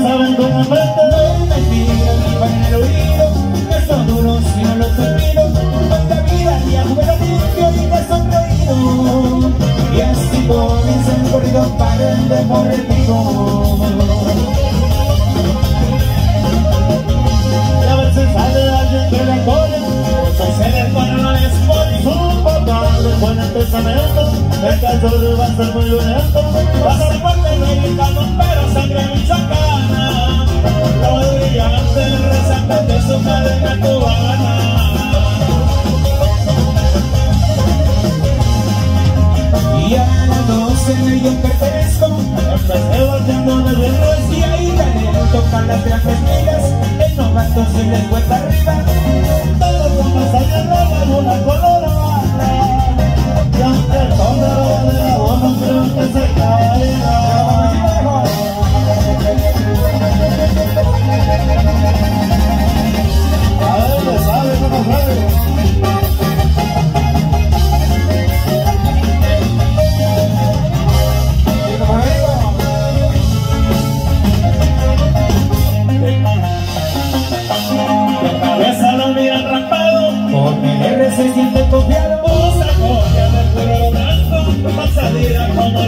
la frente Mentiras ni para en el oído. Que son duros si no los olvido Cuánta vida y jugué limpio y te sonreído Y así comienza un corrido para el deportivo pone el cachorro va a ser muy violento Va a ser fuerte gritando pero sangre michoacana Lo brillante resaltante su cadena cubana Y a me dio un pertenezco Empecé volteando de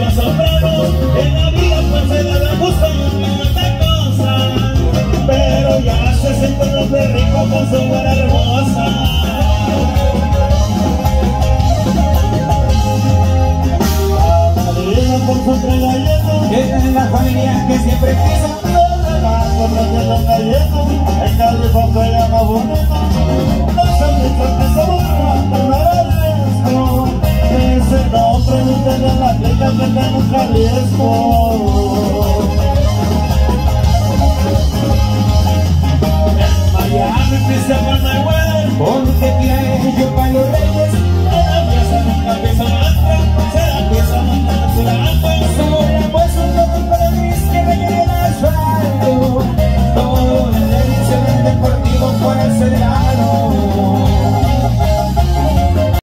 Los En la vida da la gusto Una Pero ya se siente los de rico con su buena hermosa. Por su es la familia que siempre quiso. Los galletos, el bonito, no somos tivemos pra mesmo.